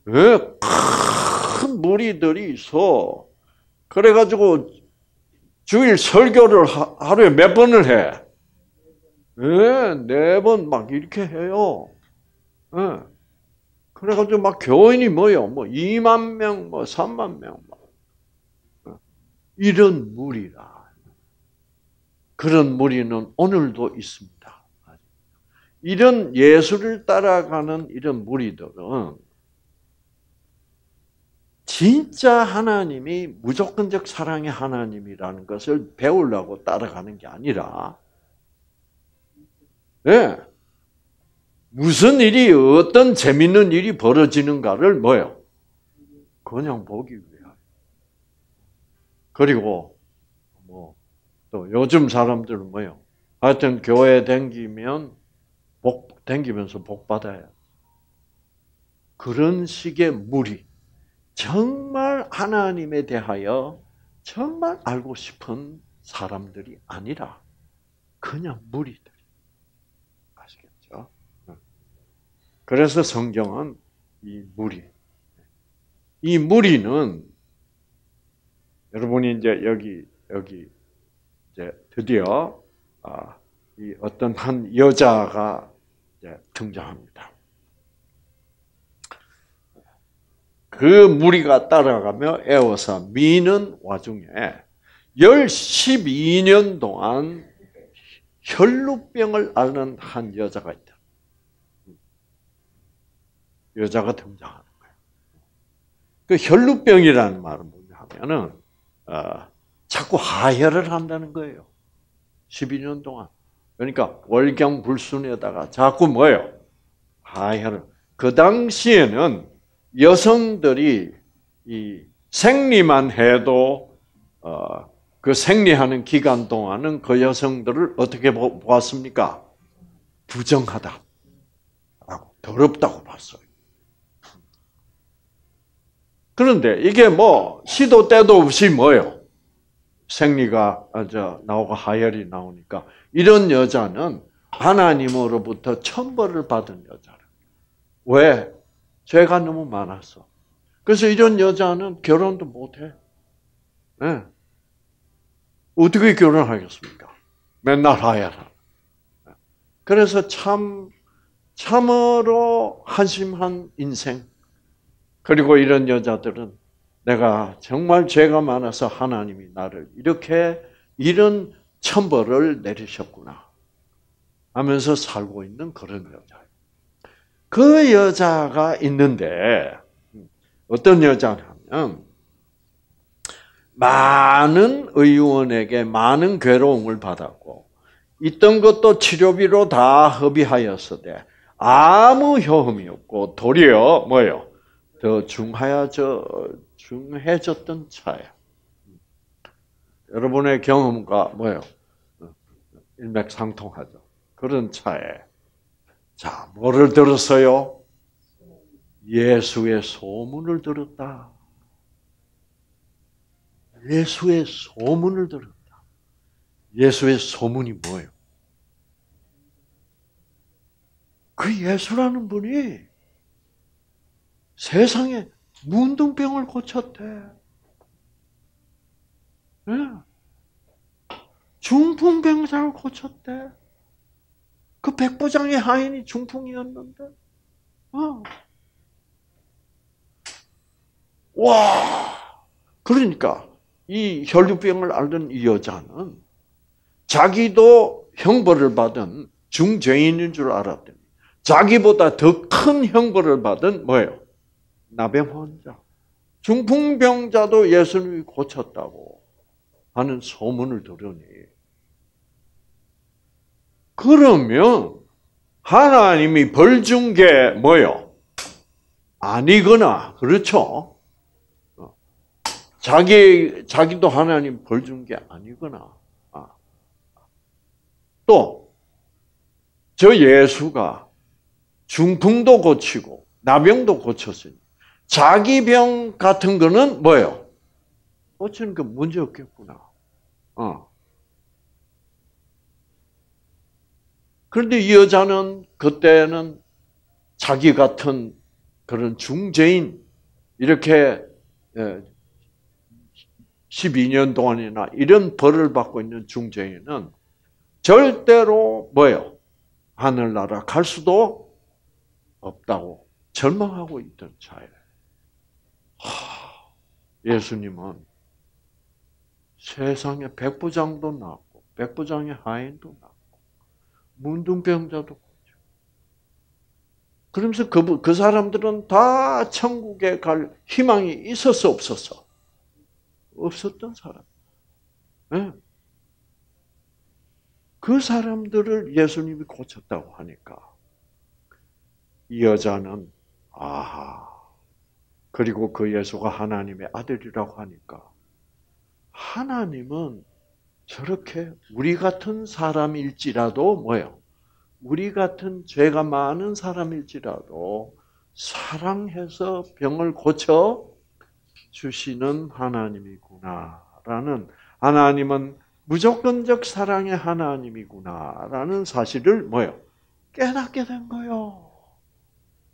왜 큰 무리들이 있어? 그래가지고 주일 설교를 하루에 몇 번을 해? 네, 네번 막 이렇게 해요. 네. 그래가지고 막 교인이 뭐요? 뭐 2만 명, 뭐 3만 명, 막. 이런 무리라. 그런 무리는 오늘도 있습니다. 이런 예수를 따라가는 이런 무리들은 진짜 하나님이 무조건적 사랑의 하나님이라는 것을 배우려고 따라가는 게 아니라, 네. 무슨 일이, 어떤 재밌는 일이 벌어지는가를 뭐요? 그냥 보기 위하여. 그리고, 뭐, 또 요즘 사람들은 뭐요? 하여튼 교회 댕기면, 복, 댕기면서 복 받아야. 그런 식의 무리. 정말 하나님에 대하여 정말 알고 싶은 사람들이 아니라 그냥 무리들이. 아시겠죠? 그래서 성경은 이 무리. 이 무리는 여러분이 이제 여기 여기 이제 드디어 아, 이 어떤 한 여자가 등장합니다. 그 무리가 따라가며 애워서 미는 와중에 12년 동안 혈루병을 앓는 한 여자가 있다. 여자가 등장하는 거예요. 그 혈루병이라는 말은 뭐냐 하면은, 어, 자꾸 하혈을 한다는 거예요. 12년 동안. 그러니까 월경불순에다가 자꾸 뭐예요? 하혈을. 그 당시에는 여성들이 이 생리만 해도 어, 그 생리하는 기간 동안은 그 여성들을 어떻게 보았습니까? 부정하다. 더럽다고 봤어요. 그런데 이게 뭐 시도 때도 없이 뭐요? 생리가 저 나오고 하혈이 나오니까 이런 여자는 하나님으로부터 천벌을 받은 여자라. 왜? 죄가 너무 많았어. 그래서 이런 여자는 결혼도 못해. 네. 어떻게 결혼하겠습니까? 맨날 하야라. 그래서 참, 참으로 한심한 인생. 그리고 이런 여자들은 내가 정말 죄가 많아서 하나님이 나를 이렇게 이런 천벌을 내리셨구나 하면서 살고 있는 그런 여자예요. 그 여자가 있는데 어떤 여자냐면 많은 의원에게 많은 괴로움을 받았고 있던 것도 치료비로 다 허비하였으되 아무 효험이 없고 도리어 뭐요 더 중하여져 중해졌던 차야. 여러분의 경험과 뭐요 일맥상통하죠. 그런 차에 자, 뭐를 들었어요? 예수의 소문을 들었다. 예수의 소문을 들었다. 예수의 소문이 뭐예요? 그 예수라는 분이 세상에 문둥병을 고쳤대. 네. 중풍병자를 고쳤대. 그 백부장의 하인이 중풍이었는데, 어. 와, 그러니까 이 혈류병을 앓는 이 여자는 자기도 형벌을 받은 중죄인인 줄 알았더니 자기보다 더 큰 형벌을 받은 뭐예요? 나병 환자. 중풍병자도 예수님이 고쳤다고 하는 소문을 들으니 그러면 하나님이 벌 준 게 뭐요? 아니거나 그렇죠. 어. 자기 자기도 하나님 벌 준 게 아니거나 아. 또저 예수가 중풍도 고치고 나병도 고쳤으니 자기 병 같은 거는 뭐예요? 고치는 게 문제 없겠구나. 어. 그런데 이 여자는 그때는 자기 같은 그런 중재인 이렇게 12년 예, 동안이나 이런 벌을 받고 있는 중재인은 절대로 뭐예요? 하늘나라 갈 수도 없다고 절망하고 있던 자예요. 예수님은 세상에 백부장도 낳고 백부장의 하인도 낳고 문둥병자도 고쳐. 그러면서 그, 그 사람들은 다 천국에 갈 희망이 있었어, 없었어? 없었던 사람. 네. 그 사람들을 예수님이 고쳤다고 하니까 이 여자는 아하 그리고 그 예수가 하나님의 아들이라고 하니까 하나님은 저렇게 우리 같은 사람일지라도 뭐요? 우리 같은 죄가 많은 사람일지라도 사랑해서 병을 고쳐 주시는 하나님이구나라는 하나님은 무조건적 사랑의 하나님이구나라는 사실을 뭐요? 깨닫게 된 거요.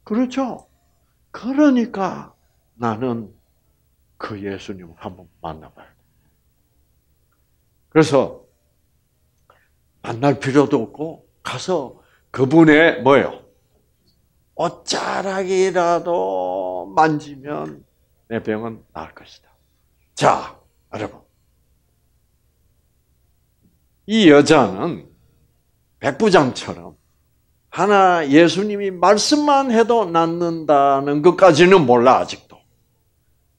그렇죠? 그러니까 나는 그 예수님을 한번 만나봐야 돼. 그래서 만날 필요도 없고 가서 그분의 뭐요? 옷자락이라도 만지면 내 병은 나을 것이다. 자, 여러분. 이 여자는 백부장처럼 하나 예수님이 말씀만 해도 낫는다는 것까지는 몰라 아직도.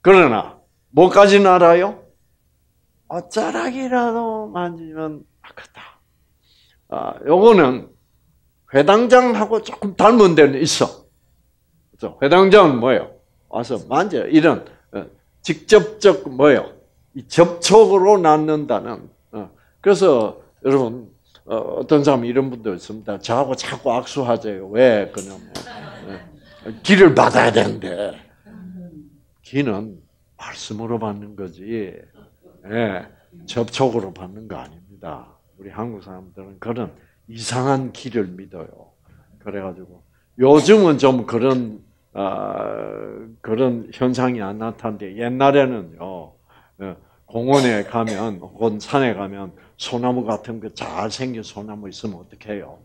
그러나 뭐까지는 알아요? 어쩌락이라도 만지면 아깝다. 아, 요거는 회당장하고 조금 닮은 데는 있어. 그죠? 회당장은 뭐예요? 와서 만져. 이런, 어, 직접적 뭐예요? 이 접촉으로 낳는다는. 어, 그래서 여러분, 어, 떤 사람 이런 분도 있습니다. 저하고 자꾸 악수하세요. 왜? 그냐면, 어, 길을 받아야 되는데. 기는 말씀으로 받는 거지. 예, 접촉으로 받는 거 아닙니다. 우리 한국 사람들은 그런 이상한 길을 믿어요. 그래가지고 요즘은 좀 그런 어, 그런 현상이 안 나타나는데 옛날에는요 어, 공원에 가면 혹은 산에 가면 소나무 같은 거 잘생긴 소나무 있으면 어떻게 해요?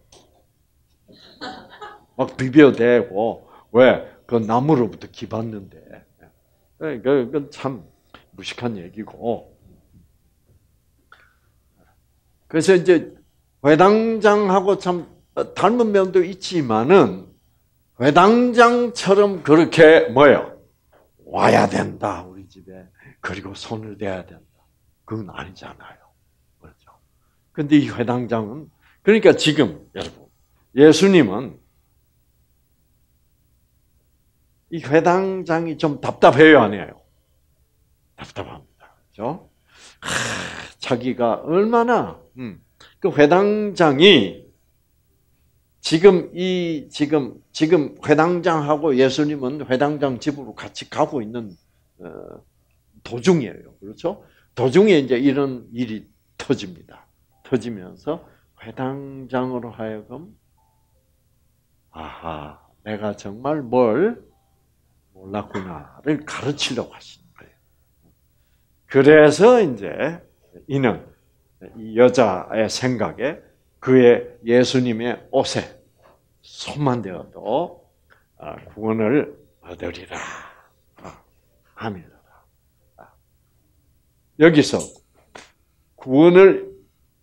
막 비벼대고 왜? 그 나무로부터 기받는데 예, 그건 참 무식한 얘기고 그래서 이제 회당장하고 참 닮은 면도 있지만은 회당장처럼 그렇게 뭐요? 와야 된다 우리 집에 그리고 손을 대야 된다. 그건 아니잖아요. 그렇죠? 근데 이 회당장은 그러니까 지금 여러분 예수님은 이 회당장이 좀 답답해요, 아니에요? 답답합니다. 그죠? 자기가 얼마나 음, 그 회당장이 지금 이 지금 지금 회당장하고 예수님은 회당장 집으로 같이 가고 있는 어, 도중이에요. 그렇죠? 도중에 이제 이런 일이 터집니다. 터지면서 회당장으로 하여금 아하, 내가 정말 뭘 몰랐구나를 가르치려고 하시는 거예요. 그래서 이제 이는 이 여자의 생각에 그의 예수님의 옷에 손만 대어도 아, 구원을 얻으리라 하니다 아, 여기서 구원을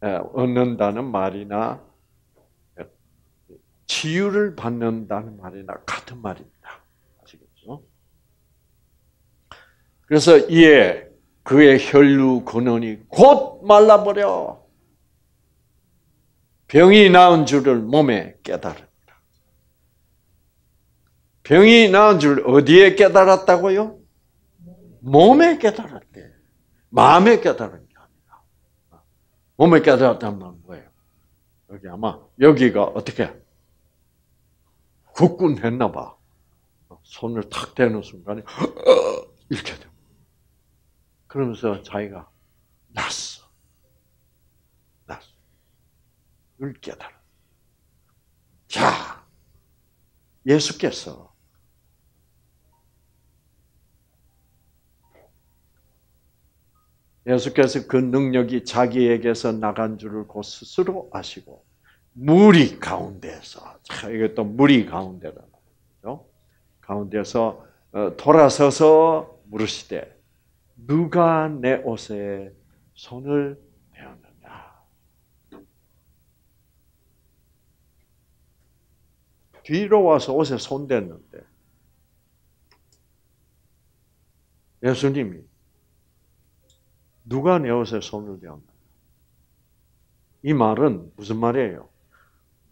얻는다는 말이나 치유를 받는다는 말이나 같은 말입니다. 아시겠죠? 그래서 이에 그의 혈류 근원이 곧 말라버려. 병이 나은 줄을 몸에 깨달으니라. 병이 나은 줄 어디에 깨달았다고요? 몸에 깨달았대. 마음에 깨달은 게 아니라. 몸에 깨달았다는 뭐예요? 여기 아마, 여기가 어떻게, 후끈했나 봐. 손을 탁 대는 순간에, [gasps] 이렇게 돼. 그러면서 자기가 났어. 났어. 이걸 깨달아. 자, 예수께서 예수께서 그 능력이 자기에게서 나간 줄을 곧 스스로 아시고 무리 가운데서 이것도 무리 가운데라 죠 가운데서 어, 돌아서서 물으시되 누가 내 옷에 손을 대었느냐? 뒤로 와서 옷에 손 댔는데 예수님이 누가 내 옷에 손을 대었나? 이 말은 무슨 말이에요?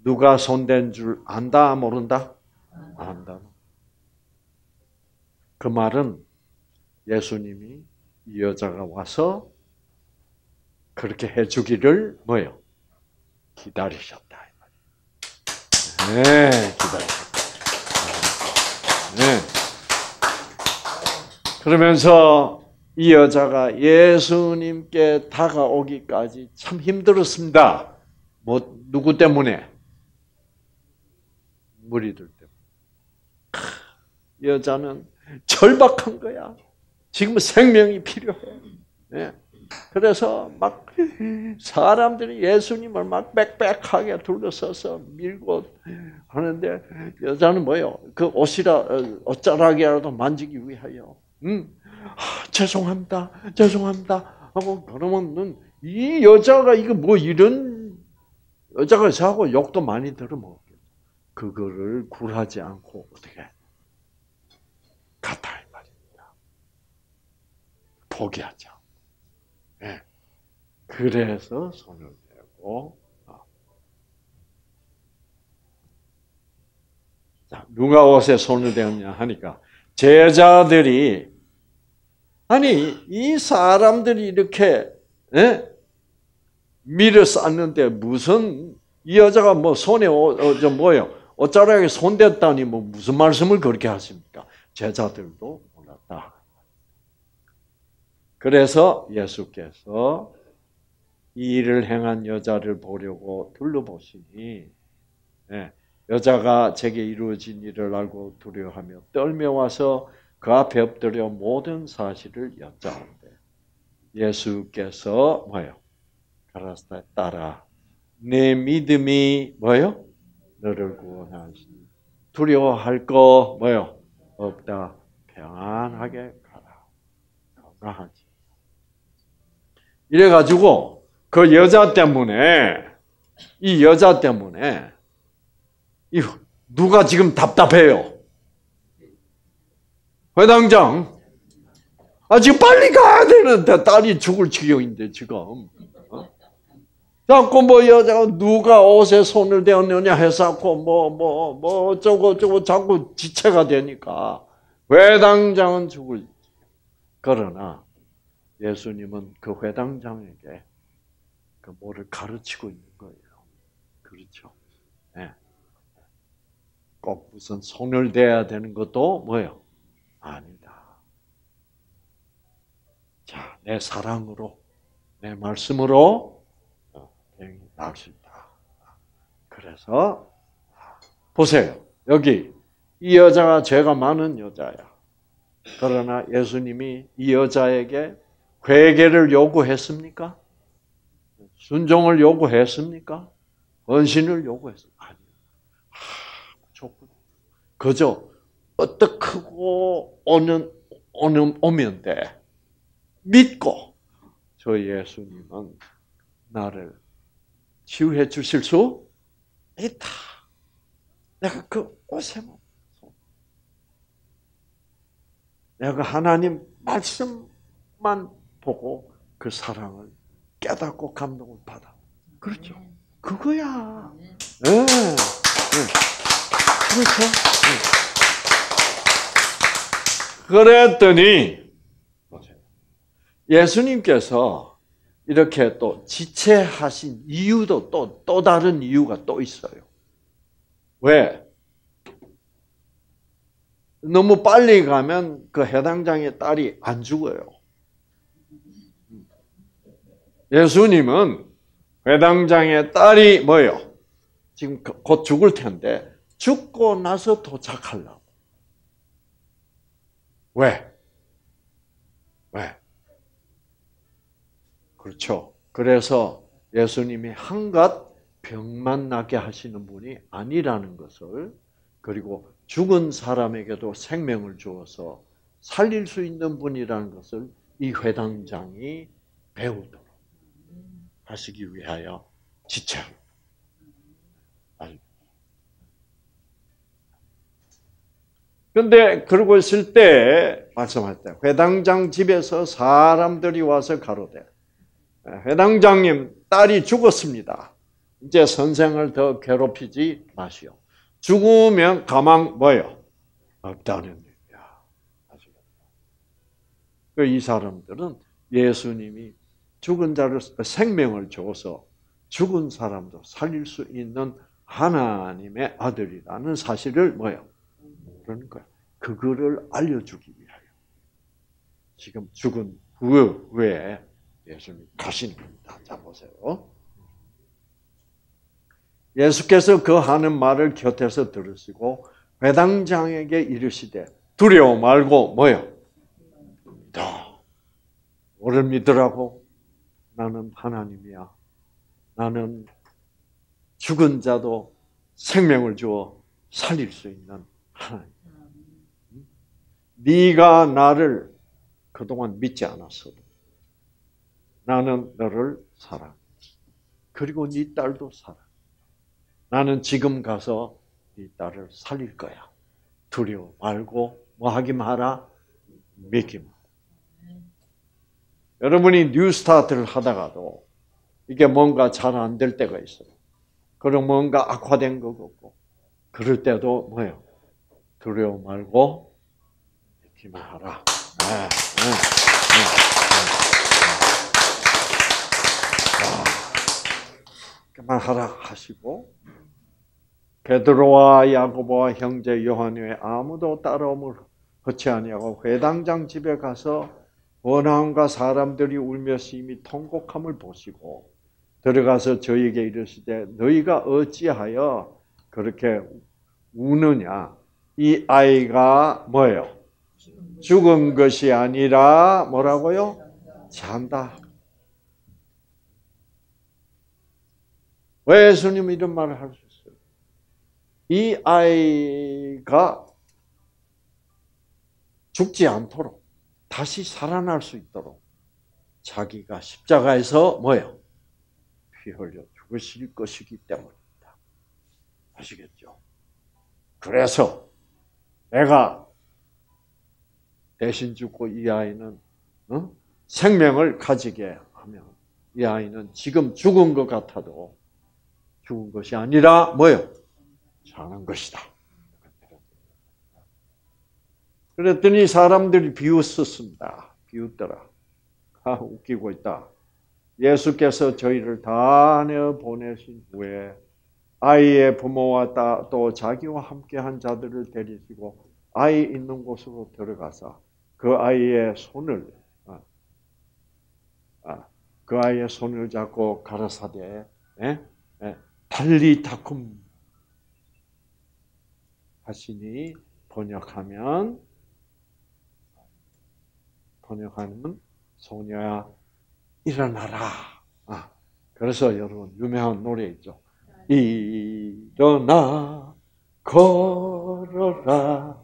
누가 손댄 줄 안다 모른다? 안다. 그 말은 예수님이 이 여자가 와서 그렇게 해주기를 뭐요? 기다리셨다. 네, 기다리셨다. 네. 그러면서 이 여자가 예수님께 다가오기까지 참 힘들었습니다. 뭐 누구 때문에? 무리들 때문에. 여자는 절박한 거야. 지금 생명이 필요해. 네. 그래서 막 사람들이 예수님을 막 빽빽하게 둘러서서 밀고 하는데 여자는 뭐요? 그 옷이라 어, 옷자락이라도 만지기 위하여. 음, 아, 죄송합니다, 죄송합니다 하고 그러면은 이 여자가 이거 뭐 이런 여자가 있고 욕도 많이 들어먹겠 그거를 굴하지 않고 어떻게 갔다. 포기하죠. 네. 그래서 손을 대고 어. 자, 누가 옷에 손을 대었냐 하니까 제자들이 아니 이 사람들이 이렇게 예? 밀어 쌓는데 무슨 이 여자가 뭐 손에 어, 저 뭐요 옷자락에 손 댔다니 뭐 무슨 말씀을 그렇게 하십니까? 제자들도. 그래서 예수께서 이 일을 행한 여자를 보려고 둘러보시니 네, 여자가 제게 이루어진 일을 알고 두려워하며 떨며 와서 그 앞에 엎드려 모든 사실을 여짜는데 예수께서 뭐요? 가라스타 따라 내 믿음이 뭐요? 너를 구원하시니 두려워할 거 뭐요? 없다 평안하게 가라 건강하지 이래가지고 그 여자 때문에 이 여자 때문에 이 누가 지금 답답해요? 회당장 아 지금 빨리 가야 되는데 딸이 죽을 지경인데 지금 어? 자꾸 뭐 여자가 누가 옷에 손을 대었느냐 해서고 뭐뭐 뭐 어쩌고 저쩌고 자꾸 지체가 되니까 회당장은 죽을 그러나 예수님은 그 회당장에게 그 뭐를 가르치고 있는 거예요. 그렇죠? 네. 꼭 무슨 대야 되는 것도 뭐예요? 아니다. 자, 내 사랑으로, 내 말씀으로 나을 수 있다. 그래서 보세요. 여기 이 여자가 죄가 많은 여자야. 그러나 예수님이 이 여자에게 회개를 요구했습니까? 순종을 요구했습니까? 헌신을 요구했습니까? 아니요. 조건. 그저 어떻고 오는 오는 오면 돼. 믿고 저 예수님은 나를 치유해 주실 수 있다. 내가 그 옷에만 내가 하나님 말씀만 보고 그 사랑을 깨닫고 감동을 받아. 그렇죠. 그거야. 네. 네. 그렇죠. 네. 그랬더니 예수님께서 이렇게 또 지체하신 이유도 또, 또 다른 이유가 또 있어요. 왜? 너무 빨리 가면 그 해당장의 딸이 안 죽어요. 예수님은 회당장의 딸이 뭐요? 지금 곧 죽을 텐데 죽고 나서 도착하려고. 왜? 왜? 그렇죠. 그래서 예수님이 한갓 병만 나게 하시는 분이 아니라는 것을 그리고 죽은 사람에게도 생명을 주어서 살릴 수 있는 분이라는 것을 이 회당장이 배우도록 하시기 위하여 지체합니다. 근데 그러고 있을 때 말씀할 때 회당장 집에서 사람들이 와서 가로되 회당장님 딸이 죽었습니다. 이제 선생을 더 괴롭히지 마시오. 죽으면 가망 뭐요? 없다는 얘기야. 그 이 사람들은 예수님이 죽은 자를 생명을 줘서 죽은 사람도 살릴 수 있는 하나님의 아들이라는 사실을 뭐요? 거야. 그거를 알려주기 위하여 지금 죽은 후에 예수님 가시는 겁니다. 자 보세요. 예수께서 그 하는 말을 곁에서 들으시고 회당장에게 이르시되 두려워 말고 뭐요? 믿어. 뭐를 믿으라고? 나는 하나님이야. 나는 죽은 자도 생명을 주어 살릴 수 있는 하나님. 네가 나를 그동안 믿지 않았어도 나는 너를 사랑. 그리고 네 딸도 사랑. 나는 지금 가서 네 딸을 살릴 거야. 두려워 말고 뭐 하기 마라? 믿기 마. 여러분이 뉴스타트를 하다가도 이게 뭔가 잘 안 될 때가 있어요. 그리고 뭔가 악화된 것 같고 그럴 때도 뭐예요? 두려워 말고 믿기만 하라. 네, 네, 네, 그만 하라 하시고 베드로와 야고보와 형제 요한 외 아무도 따라옴을 허치 아니하고 회당장 집에 가서 원함과 사람들이 울며 심히 통곡함을 보시고 들어가서 저에게 이르시되 너희가 어찌하여 그렇게 우느냐 이 아이가 뭐예요? 죽은 것이 아니라 뭐라고요? 잔다. 왜 예수님 이런 말을 할수 이 아이가 죽지 않도록 다시 살아날 수 있도록 자기가 십자가에서 뭐예요? 피 흘려 죽으실 것이기 때문입니다. 아시겠죠? 그래서 내가 대신 죽고 이 아이는 어? 생명을 가지게 하면 이 아이는 지금 죽은 것 같아도 죽은 것이 아니라 뭐예요? 사는 것이다. 그랬더니 사람들이 비웃었습니다. 비웃더라. 아, 웃기고 있다. 예수께서 저희를 다 내어 보내신 후에 아이의 부모와 또 자기와 함께한 자들을 데리시고 아이 있는 곳으로 들어가서 그 아이의 손을 아, 아, 그 아이의 손을 잡고 가라사대 예? 예, 달리타쿰 하시니 번역하면 번역하면 소녀야 일어나라. 아, 그래서 여러분 유명한 노래 있죠. 일어나 걸어라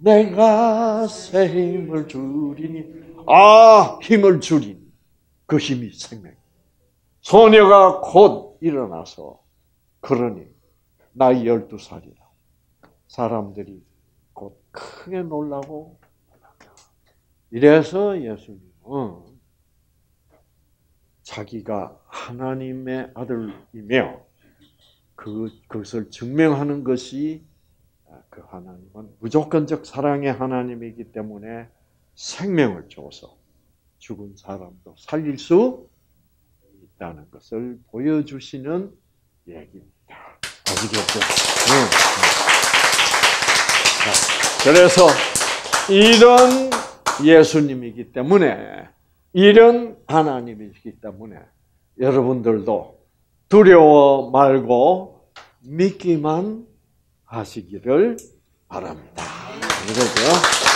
내가 새 힘을 주리니 아 힘을 주리니 그 힘이 생명. 소녀가 곧 일어나서 그러니 나이 열두 살이라. 사람들이 곧 크게 놀라고 이래서 예수님은 자기가 하나님의 아들이며 그 그것을 증명하는 것이 아, 그 하나님은 무조건적 사랑의 하나님이기 때문에 생명을 줘서 죽은 사람도 살릴 수 있다는 것을 보여주시는 얘기입니다. 아시겠죠? 네. 그래서 이런 예수님이기 때문에 이런 하나님이기 때문에 여러분들도 두려워 말고 믿기만 하시기를 바랍니다. 그러죠?